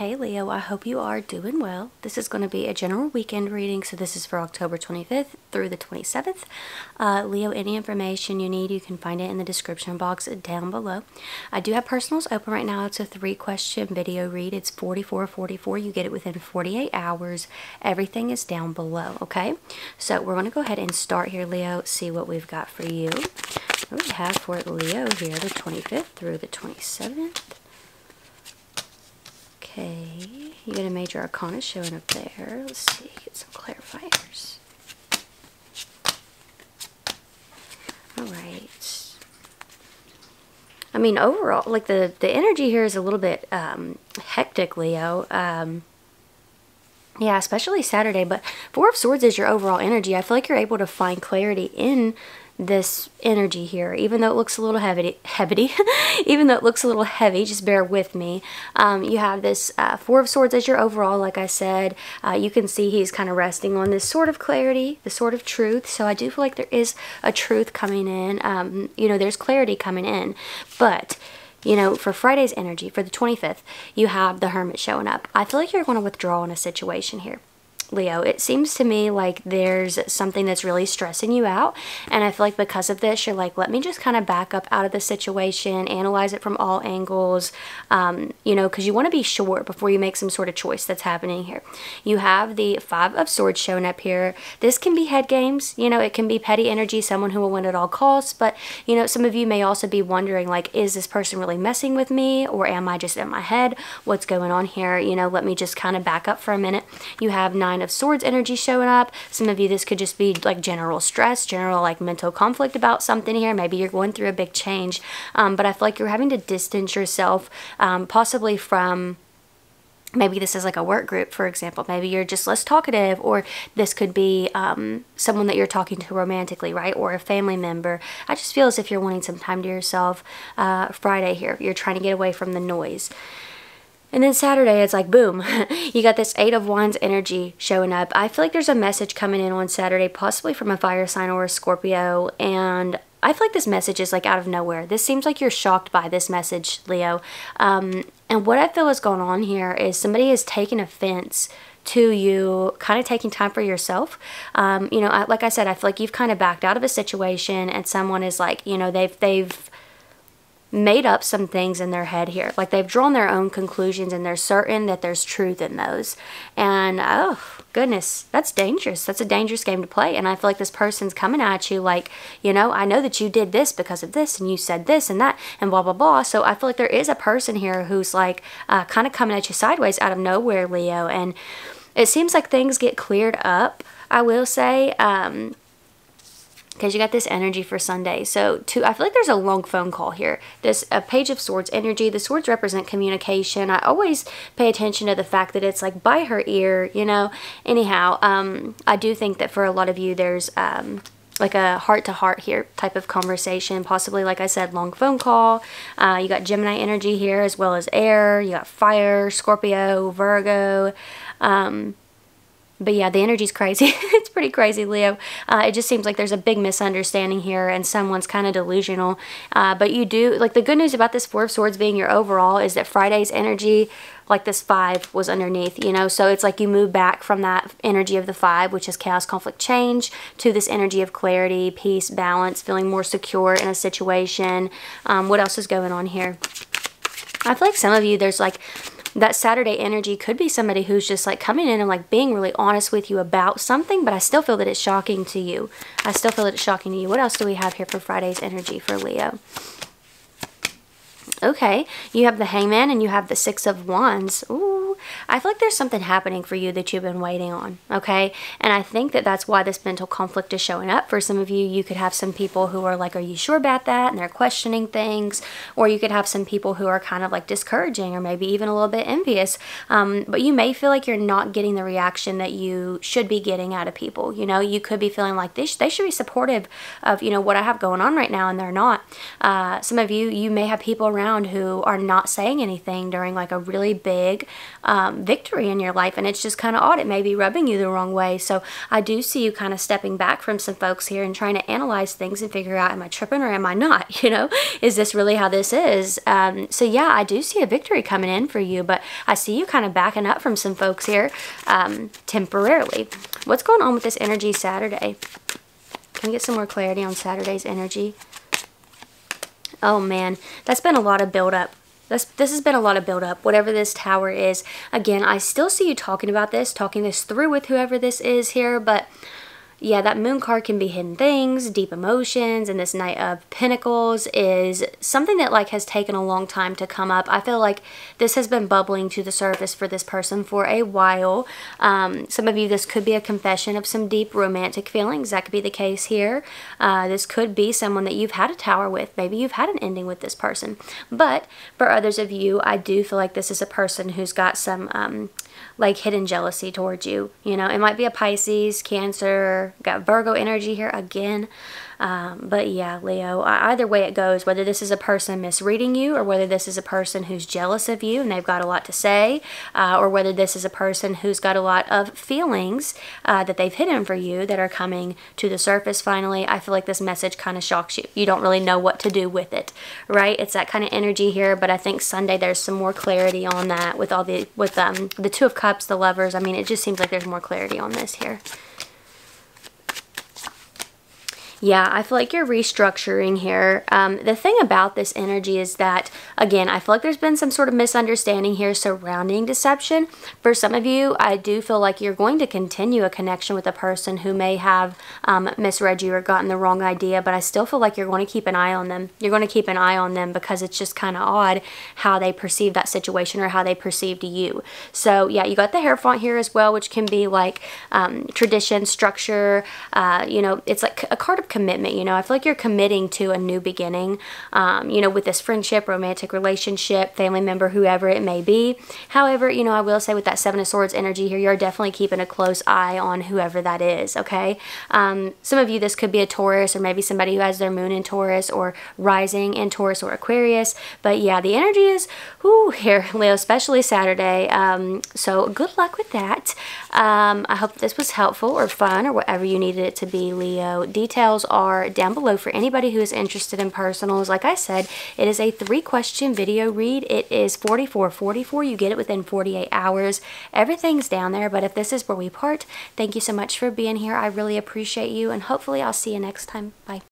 Hey Leo, I hope you are doing well. This is going to be a general weekend reading, so this is for October 25th through the 27th. Uh, Leo, any information you need, you can find it in the description box down below. I do have personals open right now. It's a three question video read. It's 4444. You get it within 48 hours. Everything is down below, okay? So we're going to go ahead and start here, Leo, see what we've got for you. What we have for Leo here, the 25th through the 27th. Okay, you got a major arcana showing up there. Let's see, get some clarifiers. Alright. I mean, overall, like the, the energy here is a little bit um, hectic, Leo. Um, yeah, especially Saturday, but Four of Swords is your overall energy. I feel like you're able to find clarity in this energy here even though it looks a little heavy heavy even though it looks a little heavy just bear with me um, you have this uh, four of swords as your overall like I said uh, you can see he's kind of resting on this sort of clarity the sort of truth so I do feel like there is a truth coming in um, you know there's clarity coming in but you know, for Friday's energy, for the 25th, you have the Hermit showing up. I feel like you're going to withdraw in a situation here. Leo, it seems to me like there's something that's really stressing you out. And I feel like because of this, you're like, let me just kind of back up out of the situation, analyze it from all angles, um, you know, because you want to be sure before you make some sort of choice that's happening here. You have the Five of Swords showing up here. This can be head games, you know, it can be petty energy, someone who will win at all costs. But, you know, some of you may also be wondering, like, is this person really messing with me or am I just in my head? What's going on here? You know, let me just kind of back up for a minute. You have Nine Of Swords energy showing up. Some of you, this could just be like general stress, general like mental conflict about something here. Maybe you're going through a big change, um, but I feel like you're having to distance yourself um, possibly from maybe this is like a work group for example. Maybe you're just less talkative or this could be um, someone that you're talking to romantically right? Or a family member. I just feel as if you're wanting some time to yourself uh, friday here. You're trying to get away from the noise and then Saturday, it's like boom, you got this Eight of Wands energy showing up. I feel like there's a message coming in on Saturday, possibly from a fire sign or a Scorpio. And I feel like this message is like out of nowhere. This seems like you're shocked by this message, Leo. Um, and what I feel is going on here is somebody is taking offense to you kind of taking time for yourself. Um, you know, like I said, I feel like you've kind of backed out of a situation and someone is like, you know, they've, they've, made up some things in their head here. Like they've drawn their own conclusions and they're certain that there's truth in those. And oh, goodness, that's dangerous. That's a dangerous game to play. And I feel like this person's coming at you like, you know, I know that you did this because of this and you said this and that and blah, blah, blah. So I feel like there is a person here who's like uh, kind of coming at you sideways out of nowhere, Leo. And it seems like things get cleared up, I will say. Um, because you got this energy for Sunday. So I feel like there's a long phone call here. This a page of swords energy. The swords represent communication. I always pay attention to the fact that it's like by her ear, you know. Anyhow, um, I do think that for a lot of you, there's um, like a heart to heart here type of conversation. Possibly, like I said, long phone call. Uh, you got Gemini energy here as well as air. You got fire, Scorpio, Virgo. Um, but yeah, the energy's crazy. it's pretty crazy, Leo. Uh, it just seems like there's a big misunderstanding here and someone's kind of delusional. Uh, but you do, like the good news about this Four of Swords being your overall is that Friday's energy, like this five was underneath, you know? So it's like you move back from that energy of the five, which is chaos, conflict, change, to this energy of clarity, peace, balance, feeling more secure in a situation. Um, what else is going on here? I feel like some of you, there's like that Saturday energy could be somebody who's just like coming in and like being really honest with you about something, but I still feel that it's shocking to you. I still feel that it's shocking to you. What else do we have here for Friday's energy for Leo? Okay, you have the Hangman and you have the Six of Wands. Ooh, I feel like there's something happening for you that you've been waiting on, okay? And I think that that's why this mental conflict is showing up. For some of you, you could have some people who are like, are you sure about that? And they're questioning things. Or you could have some people who are kind of like discouraging or maybe even a little bit envious. Um, but you may feel like you're not getting the reaction that you should be getting out of people. You know, you could be feeling like they, sh they should be supportive of, you know, what I have going on right now and they're not. Uh, some of you, you may have people around who are not saying anything during like a really big um, victory in your life and it's just kind of odd. It may be rubbing you the wrong way. So I do see you kind of stepping back from some folks here and trying to analyze things and figure out, am I tripping or am I not? You know, is this really how this is? Um, so yeah, I do see a victory coming in for you, but I see you kind of backing up from some folks here um, temporarily. What's going on with this energy Saturday? Can we get some more clarity on Saturday's energy? Oh man, that's been a lot of buildup. This, this has been a lot of buildup, whatever this tower is. Again, I still see you talking about this, talking this through with whoever this is here, but yeah, that moon card can be hidden things, deep emotions, and this Knight of Pentacles is something that like has taken a long time to come up. I feel like this has been bubbling to the surface for this person for a while. Um, some of you, this could be a confession of some deep romantic feelings. That could be the case here. Uh, this could be someone that you've had a tower with. Maybe you've had an ending with this person. But for others of you, I do feel like this is a person who's got some um, like hidden jealousy towards you. You know, it might be a Pisces, Cancer, got Virgo energy here again. Um, but yeah, Leo, either way it goes, whether this is a person misreading you or whether this is a person who's jealous of you and they've got a lot to say, uh, or whether this is a person who's got a lot of feelings uh, that they've hidden for you that are coming to the surface finally, I feel like this message kind of shocks you. You don't really know what to do with it, right? It's that kind of energy here, but I think Sunday there's some more clarity on that with all the, with um, the Two of Cups, the Lovers. I mean, it just seems like there's more clarity on this here. Yeah, I feel like you're restructuring here. Um, the thing about this energy is that, again, I feel like there's been some sort of misunderstanding here surrounding deception. For some of you, I do feel like you're going to continue a connection with a person who may have um, misread you or gotten the wrong idea, but I still feel like you're going to keep an eye on them. You're going to keep an eye on them because it's just kind of odd how they perceive that situation or how they perceived you. So, yeah, you got the Hierophant here as well, which can be like um, tradition, structure, uh, you know, it's like a card of commitment. You know, I feel like you're committing to a new beginning, um, you know, with this friendship, romantic relationship, family member, whoever it may be. However, you know, I will say with that Seven of Swords energy here, you're definitely keeping a close eye on whoever that is, okay? Um, some of you, this could be a Taurus or maybe somebody who has their moon in Taurus or rising in Taurus or Aquarius. But yeah, the energy is, whoo, here, Leo, especially Saturday. Um, so good luck with that. Um, I hope this was helpful or fun or whatever you needed it to be, Leo. Details are down below for anybody who is interested in personals. Like I said, it is a three question video read. It is 44.44. You get it within 48 hours. Everything's down there, but if this is where we part, thank you so much for being here. I really appreciate you, and hopefully I'll see you next time. Bye.